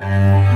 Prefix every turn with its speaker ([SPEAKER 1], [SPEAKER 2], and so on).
[SPEAKER 1] Música